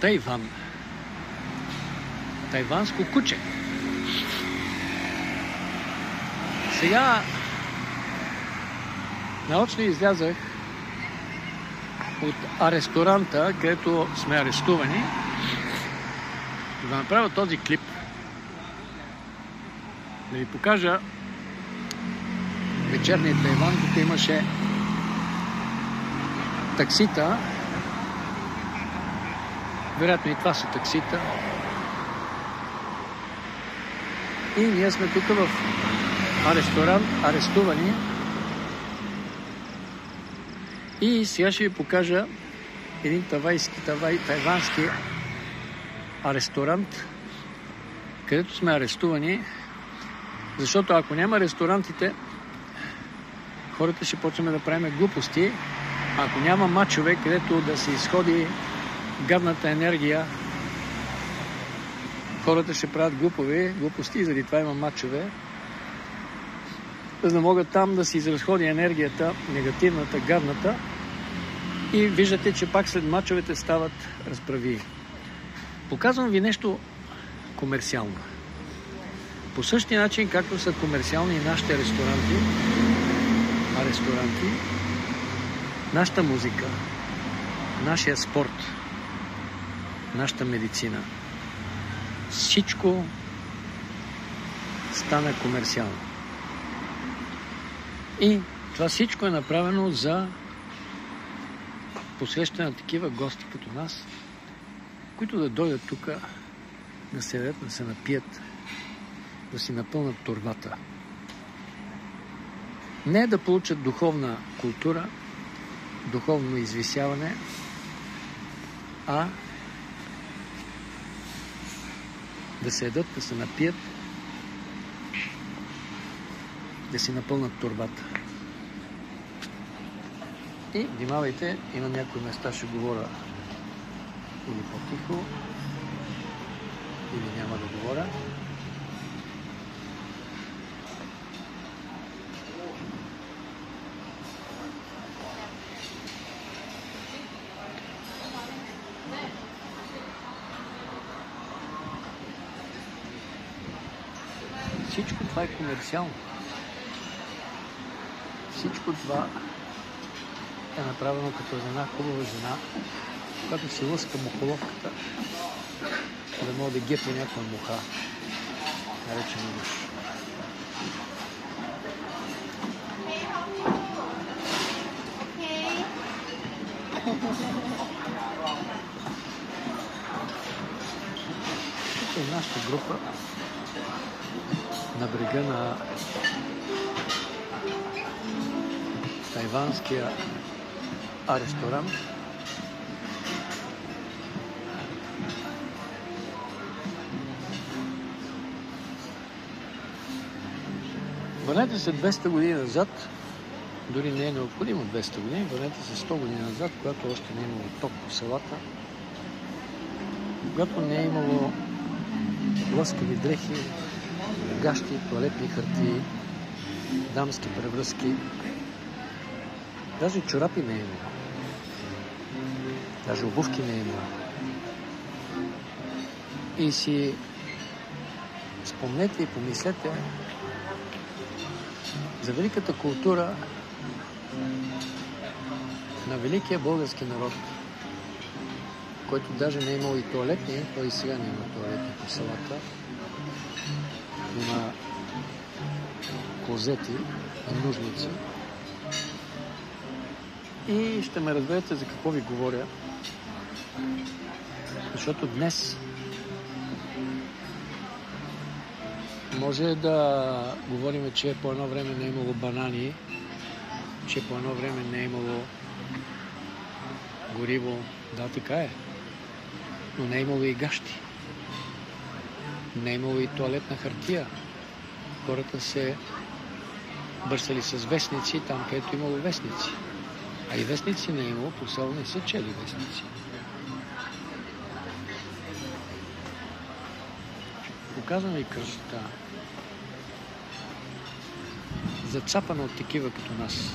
Тайван. Тайванско куче. Сега наочно излязах от ресторанта, където сме арестувани, да направя този клип, да ви покажа вечерния Тайван, тук имаше таксита. Вероятно и това са таксита. И ние сме тук в ресторант, арестувани. И сега ще ви покажа един тавайски, тавай, тайвански ресторант, където сме арестувани, защото ако няма ресторантите, хората ще почнем да правим глупости. Ако няма мачове, където да се изходи гадната енергия, хората ще правят глупови глупости заради това има мачове, за да могат там да се изразходи енергията, негативната, гадната. И виждате, че пак след мачовете стават разправи. Показвам ви нещо комерциално. По същия начин, както са комерциални нашите ресторанти, а ресторанти, нашата музика, нашия спорт, нашата медицина, всичко стана комерциално. И това всичко е направено за посрещане на такива гости като нас, които да дойдат тук, да се ядат, да се напият, да си напълнат турбата. Не да получат духовна култура, духовно извисяване, а да се ядат, да се напият, да си напълнат турбата. И внимавайте, има някои места ще говоря или по-тихо, или няма да говоря. Всичко това е комерциално. Всичко това е направено като една хубава жена, когато си лъска мухоловката, да може да гепа някаква муха, наречена муж. Тук е нашата група на брега на тайванския ресторант. Върнете се 200 години назад, дори не е необходимо 200 години, върнете се 100 години назад, когато още не е имало ток по селата, когато не е имало лъскави дрехи, гащи, туалетни хартии, дамски превръзки. Даже чорапи не е имало. Даже обувки не е имало. И си спомнете и помислете за великата култура на великия български народ, който даже не е имал и туалетни, той и сега няма туалетни по селата. Има клозети и нужници. И ще ме разберете за какво ви говоря. Защото днес може да говорим, че по едно време не е имало банани, че по едно време не е имало гориво. Да, така е. Но не е имало и гащи. Не е имало и туалетна хартия. Хората се бърсали с вестници там, където имало вестници. А и вестници не е имало, по село не са чели вестници. Показвам ви красота. Зацапана от такива като нас.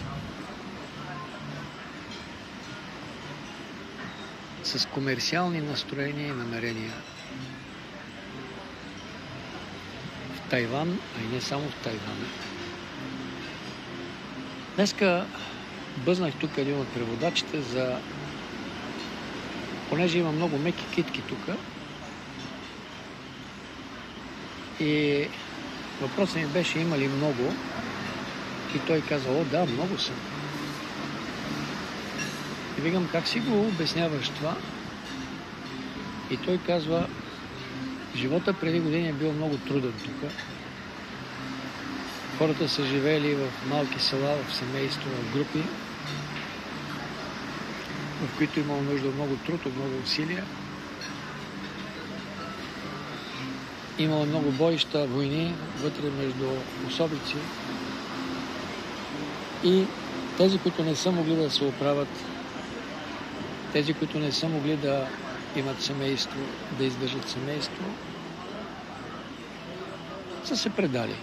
с комерциални настроения и намерения в Тайван, а и не само в Тайван. Днеска бъзнах тук един от преводачите за... Понеже има много меки китки тук, и въпросът ми беше има ли много. И той каза, о да, много съм. И викам, как си го обясняваш това? И той казва, живота преди години е бил много труден тук. Хората са живели в малки села, в семейство, в групи, в които имало нужда много труд, много усилия. Имало много боища, войни вътре между особици. И тези, които не са могли да се оправят, тези, които не са могли да имат семейство, да издържат семейство, са се предали.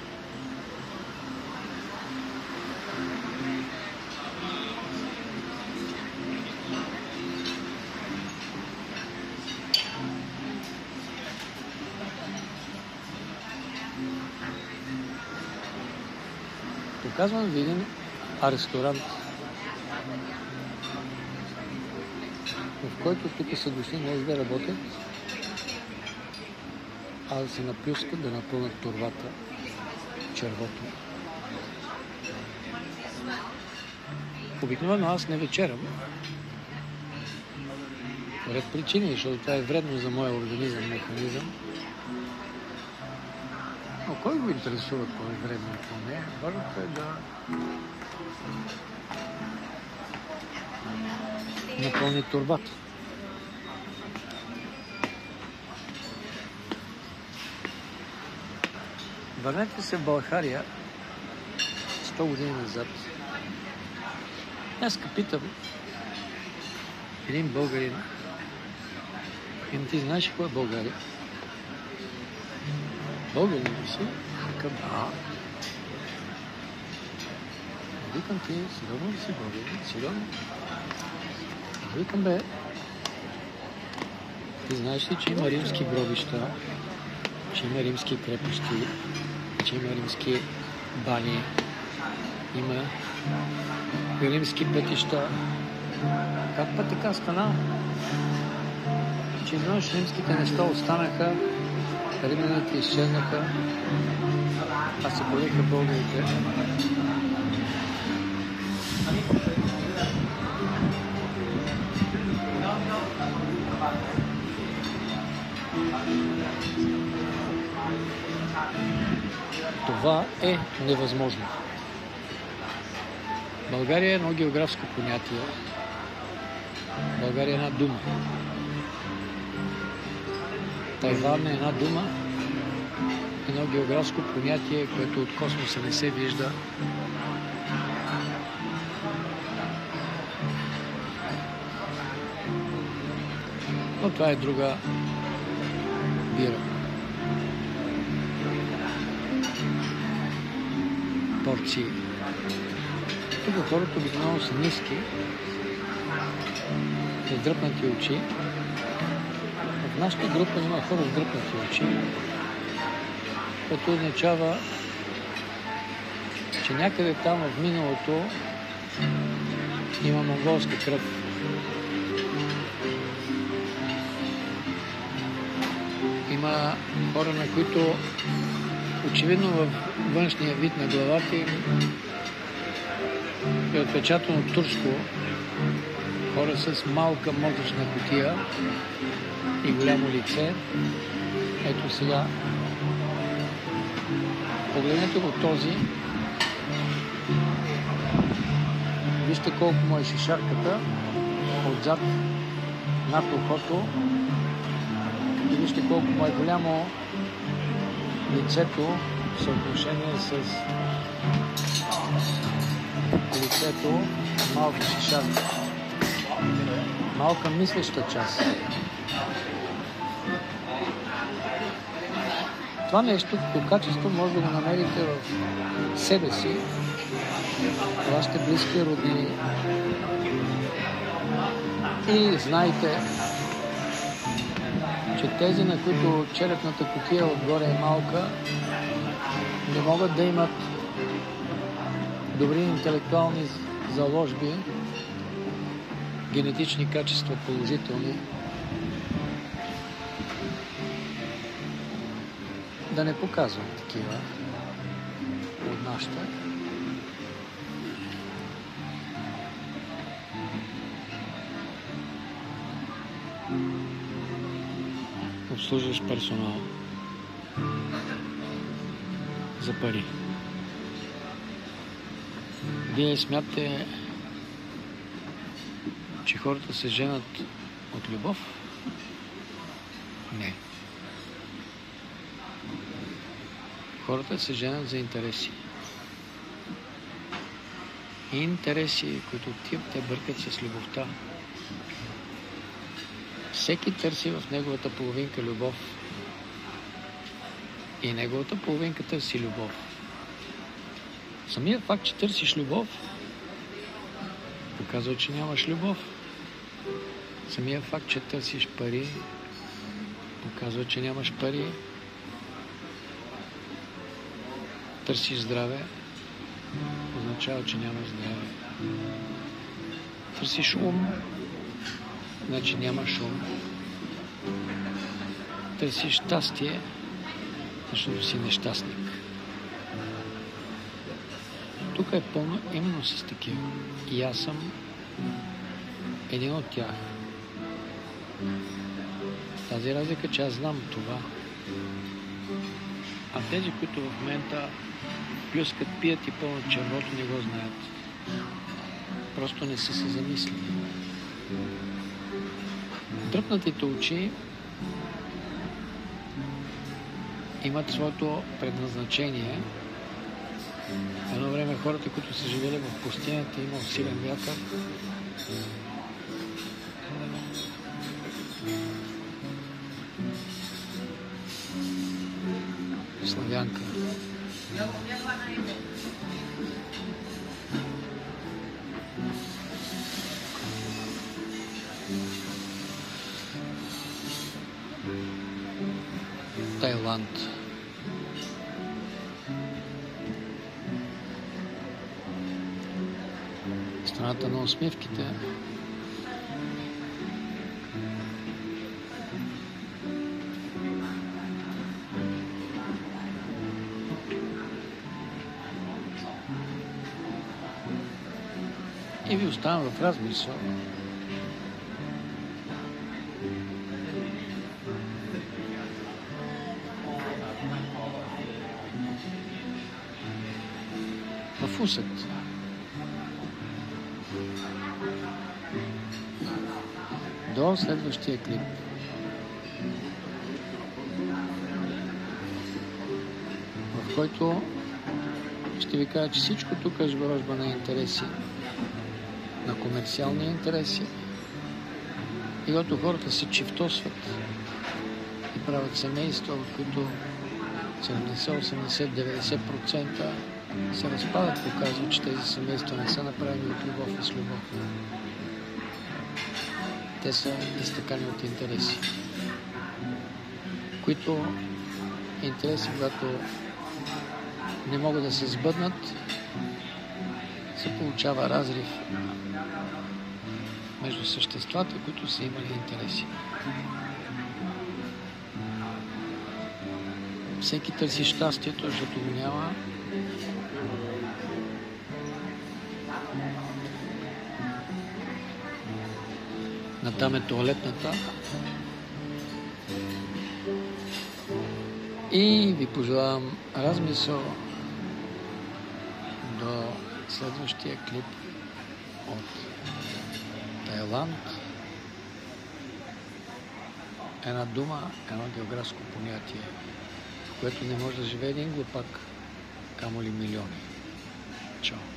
Показвам ви един ресторант, в който тук са дошли не да работят, а да се наплюскат, да напълнат турбата, червото. Обикновено аз не вечерам. Ред причини, защото това е вредно за моя организъм, механизъм. Но кой го интересува кой е вредно какво не е? Важното е да напълни турбата. Върнете се в България 100 години назад. Аз питам един българин, и ти знаеш какво е България? Българин ли си? Викам, да. Викам ти, сигурно ли си българин? Сигурно. Викам, бе, ти знаеш ли, че има римски гробища, че има римски крепости, че има римски бани, има римски пътища. Как път така стана? Че изведнъж римските неща останаха римляните изчезнаха, а се появиха българите. Това е невъзможно. България е едно географско понятие. България е една дума. Тайван е една дума, едно географско понятие, което от космоса не се вижда. Но това е друга бира. Порции. Тук хората обикновено са ниски, с дръпнати очи, в нашата група има хора с дръпнати очи, което означава, че някъде там в миналото има монголска кръв. Има хора, на които очевидно във външния вид на главата им е отпечатано турско, хора с малка мозъчна котия, и голямо лице. Ето сега. Погледнете го този. Вижте колко му е шишарката отзад над ухото. И вижте колко му е голямо лицето в съотношение с лицето малка шишарка. Малка мислеща част. Това нещо, като качество, може да го намерите в себе си, вашите близки родини. И знайте, че тези, на които черепната котия отгоре е малка, не могат да имат добри интелектуални заложби, генетични качества положителни, да не показвам такива от нашата. Обслужваш персонал за пари. Вие смятате, че хората се женат от любов? Не. Хората се женят за интереси. И интереси, които тип те бъркат с любовта. Всеки търси в неговата половинка любов. И неговата половинка търси любов. Самият факт, че търсиш любов, показва, че нямаш любов. Самият факт, че търсиш пари, показва, че нямаш пари. Търсиш здраве, означава, че нямаш здраве. Търсиш ум, значи нямаш ум. Търсиш щастие, защото си нещастник. Тук е пълно именно с такива. И аз съм един от тях. Тази разлика, че аз знам това. А тези, които в момента плюскат, пият и пълнат червото, не го знаят. Просто не са се замислили. Дръпнатите очи имат своето предназначение. Едно време хората, които са живели в пустинята, имал силен вятър. Славянка. Тайланд. Страната на усмивките. И ви оставам в размисъл. Усет. До следващия клип. В който ще ви кажа, че всичко тук е сборожба на интереси, на комерциални интереси. И когато хората се чифтосват и правят семейства, от които 70, 80, 90% се разпадат, показват, че тези семейства не са направени от любов и с любов. Те са изтъкани от интереси, които интереси, когато не могат да се сбъднат, се получава разрив между съществата, които са имали интереси. Всеки търси щастието, защото го няма. Натам е туалетната. И ви пожелавам размисъл до следващия клип от Тайланд. Една дума, едно географско понятие, в което не може да живее един глупак, камо ли милиони. Чао!